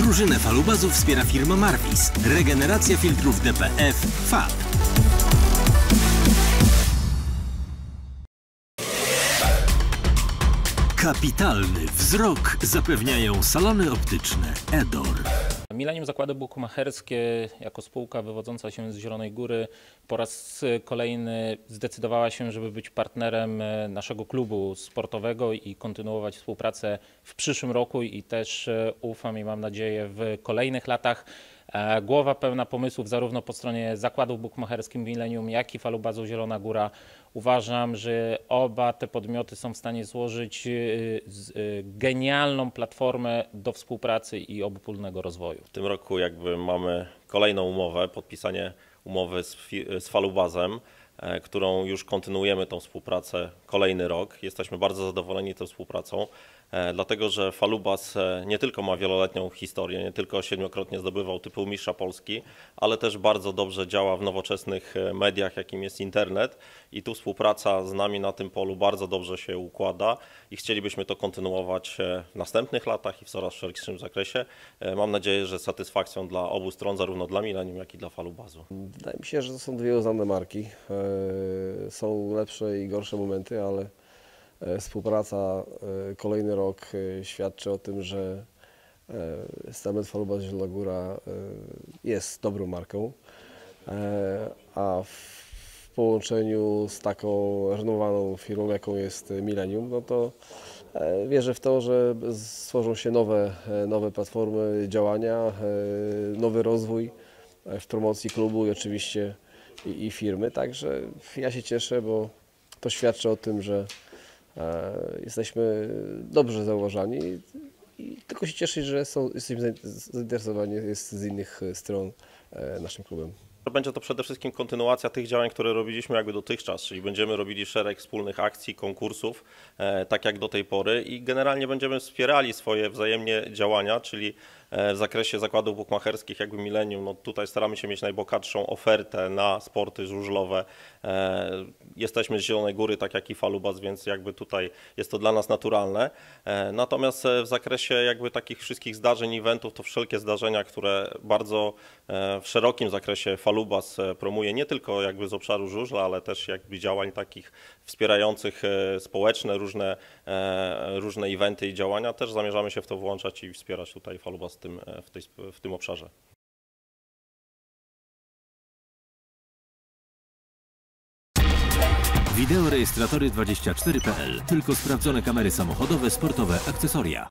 Drużynę falubazów wspiera firma Marvis. Regeneracja filtrów DPF FAB. Kapitalny wzrok zapewniają salony optyczne Edor. Millennium Zakłady Bukmacherskie jako spółka wywodząca się z Zielonej Góry po raz kolejny zdecydowała się, żeby być partnerem e, naszego klubu sportowego i kontynuować współpracę w przyszłym roku i też e, ufam i mam nadzieję w kolejnych latach. E, Głowa pełna pomysłów zarówno po stronie zakładów bukmacherskim Millennium, jak i falubazu Zielona Góra. Uważam, że oba te podmioty są w stanie złożyć z- e, genialną platformę do współpracy i obopólnego rozwoju. W tym roku jakby mamy kolejną umowę, podpisanie umowy z, z Falubazem, e, którą już kontynuujemy tą współpracę kolejny rok. Jesteśmy bardzo zadowoleni tą współpracą, dlatego że Falubaz e, nie tylko ma wieloletnią historię, nie tylko siedmiokrotnie zdobywał tytuł mistrza Polski, ale też bardzo dobrze działa w nowoczesnych e, mediach, jakim jest internet i tu współpraca z nami na tym polu bardzo dobrze się układa i chcielibyśmy to kontynuować e, w następnych latach i w coraz szerszym zakresie. E, Mam nadzieję, że satysfakcją dla obu stron, zarówno dla Millennium, jak i dla Falubazu. Wydaje mi się, że to są dwie uznane marki. E, Są lepsze i gorsze momenty, ale e, współpraca e, kolejny rok e, świadczy o tym, że e, Stamet Falubas Zielona Góra e, jest dobrą marką, E, a w połączeniu z taką renomowaną firmą, jaką jest Millennium, no to e, wierzę w to, że stworzą się nowe, e, nowe platformy działania, e, nowy rozwój e, w promocji klubu i oczywiście i, i firmy. Także ja się cieszę, bo to świadczy o tym, że e, jesteśmy dobrze zauważani i, tylko się cieszyć, że są, jesteśmy zain- zainteresowani jest z innych e, stron e, naszym klubem. Będzie to przede wszystkim kontynuacja tych działań, które robiliśmy jakby dotychczas, czyli będziemy robili szereg wspólnych akcji, konkursów, e, tak jak do tej pory i generalnie będziemy wspierali swoje wzajemnie działania, czyli e, w zakresie zakładów bukmacherskich jakby Millennium, no tutaj staramy się mieć najbogatszą ofertę na sporty żużlowe. E, Jesteśmy z Zielonej Góry, tak jak i Falubas, więc jakby tutaj jest to dla nas naturalne. E, Natomiast e, w zakresie jakby takich wszystkich zdarzeń, eventów, to wszelkie zdarzenia, które bardzo w szerokim zakresie Falubas promuje, nie tylko jakby z obszaru żużla, ale też jakby działań takich wspierających społeczne, różne, różne eventy i działania, też zamierzamy się w to włączać i wspierać tutaj Falubas tym, e, w tej, w tym obszarze. Wideorejestratory24.pl. Tylko sprawdzone kamery samochodowe, sportowe, akcesoria.